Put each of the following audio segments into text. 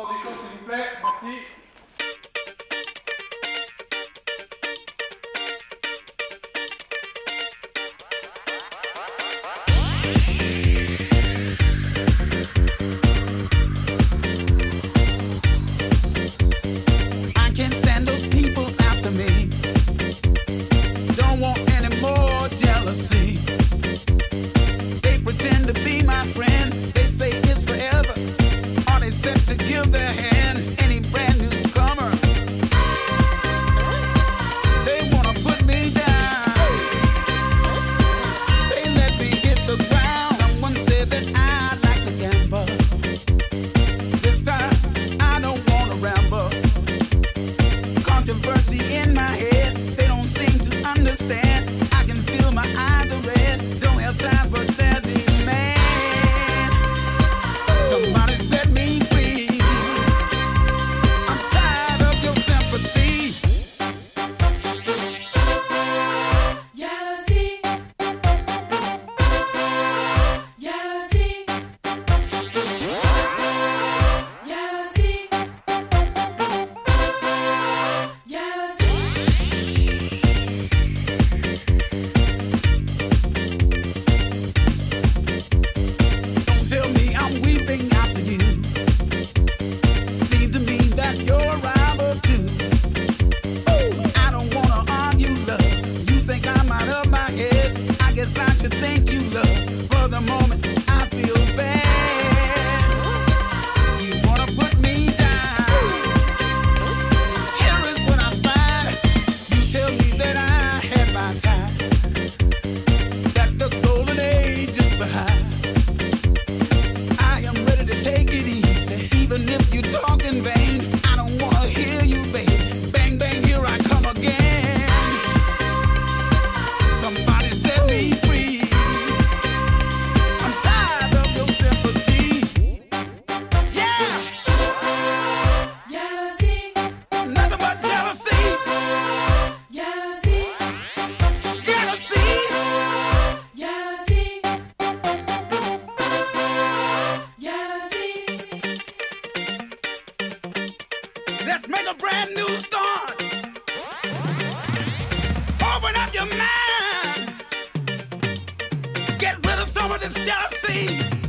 Sortez chaud, s'il vous plaît. Merci. Thank you. To give their hand? Any brand newcomer? They wanna put me down. They let me hit the ground. Someone said that I like. This time I don't wanna ramble controversy in my head. They don't seem to understand. Guess thank you, love. For the moment, I feel bad. You wanna put me down? Here is what I find. You tell me that I had my time. That the golden age is behind. I am ready to take it easy, even if you talk in vain. A brand new start. Open up your mind. Get rid of some of this jealousy.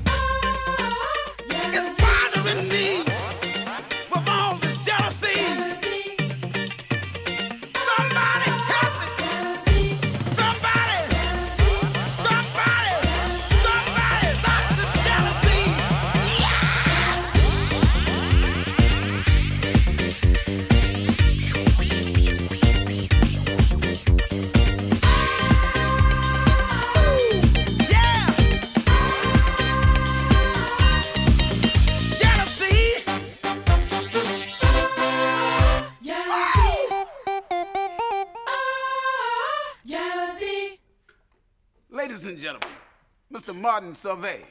Ladies and gentlemen, Mr. Martin Solveig.